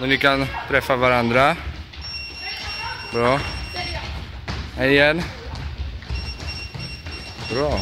När ni kan träffa varandra. Bra. Här igen. Bra.